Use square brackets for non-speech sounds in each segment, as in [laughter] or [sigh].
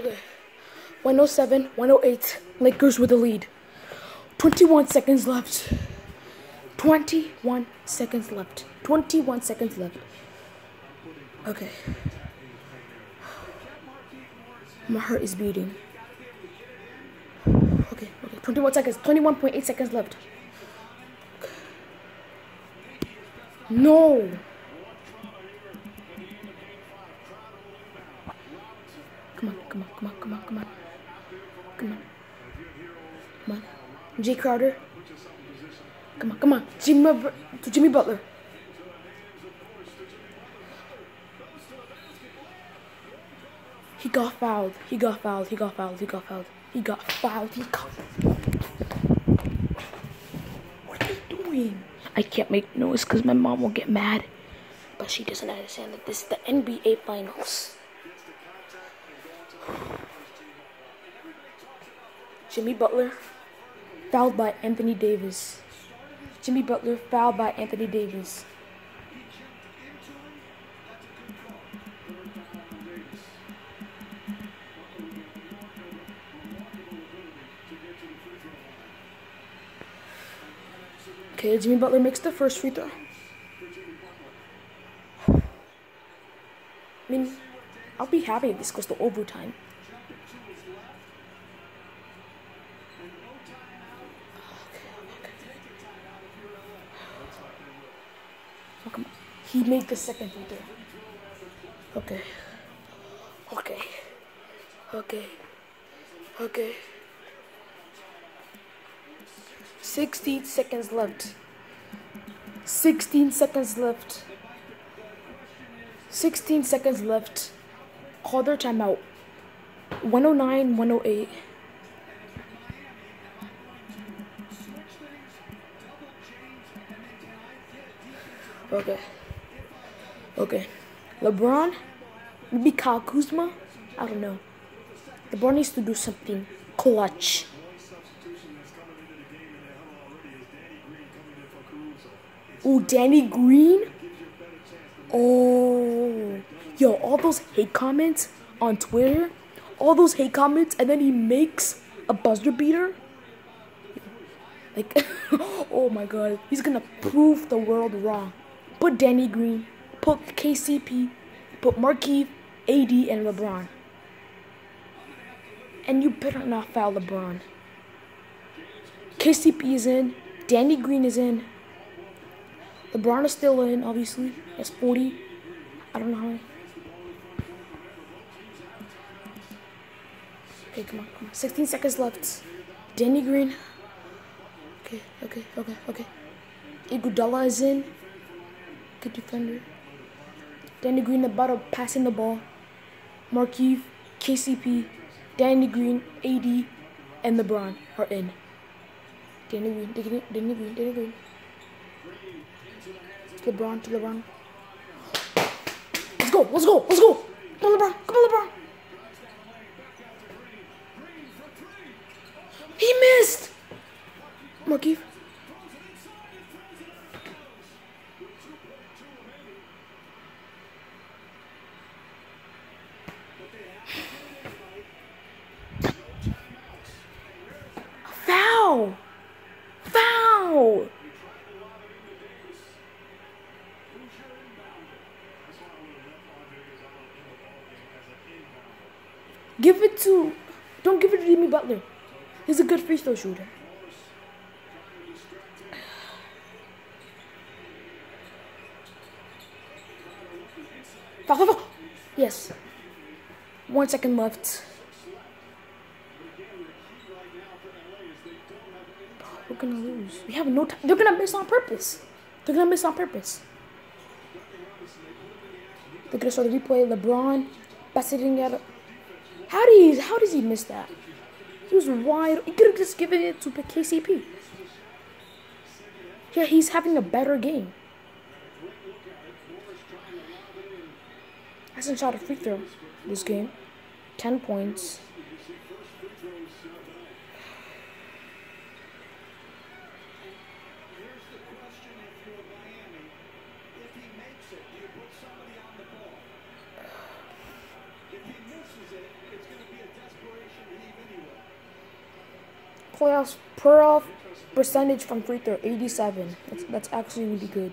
Okay. 107, 108. Lakers with the lead. 21 seconds left. 21 seconds left. 21 seconds left. Okay. My heart is beating. Okay, okay. 21 seconds. 21.8 seconds left. No. Come on, come on, come on, come on, come on. Come on. Come on. Jae Crowder. Come on, come on. Jimmy, Jimmy Butler. He got fouled. He got fouled. He got fouled. He got fouled. He got fouled. He got. What are they doing? I can't make noise because my mom will get mad. But she doesn't understand that this is the NBA Finals. Jimmy Butler fouled by Anthony Davis. Jimmy Butler fouled by Anthony Davis. Okay, Jimmy Butler makes the first free throw. I mean, Be happy if this goes to overtime. He made the second free throw. Okay. Okay. Okay. Okay. 16 seconds left. 16 seconds left. 16 seconds left. Call their timeout. 109, 108. Okay. Okay. LeBron? Maybe Kyle Kuzma? I don't know. LeBron needs to do something clutch. Oh, Danny Green? Oh. Yo, all those hate comments on Twitter, all those hate comments, and then he makes a buzzer beater? Like, [laughs] oh my god. He's gonna prove the world wrong. Put Danny Green, put KCP, put Markieff, AD, and LeBron. And you better not foul LeBron. KCP is in, Danny Green is in, LeBron is still in, obviously. That's 40. I don't know how many. Okay, come on, come on. 16 seconds left. Danny Green. Okay, okay, okay, okay. Iguodala is in. Good defender. Danny Green about to passing the ball. Markieff, KCP, Danny Green, AD, and LeBron are in. Danny Green, Danny Green, Danny Green, Danny Green. LeBron to LeBron. Let's go, let's go, let's go. Come on, LeBron, come on, LeBron. He missed. Foul! Foul! Give it to. Don't give it to Jimmy Butler. He's a good free throw shooter. Foul, foul, foul. Yes. One second left. We're gonna lose. We have no time. They're gonna miss on purpose. They're gonna miss on purpose. They're gonna start the replay. LeBron passing out. How do he? How does he miss that? He was wide. He could have just given it to the KCP. Yeah, he's having a better game. Hasn't shot a free throw this game. Ten points. Playoffs per off percentage from free throw 87. That's, that's actually really good.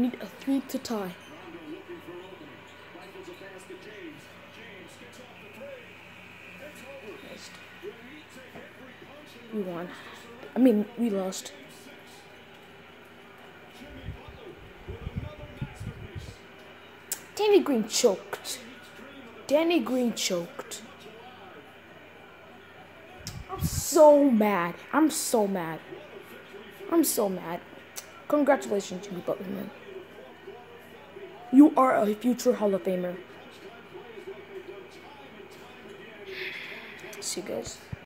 Need a three to tie. We won. I mean, we lost. Danny Green choked. Danny Green choked. I'm so mad. I'm so mad. I'm so mad. Congratulations, Jimmy Butler, man. You are a future Hall of Famer. See you guys.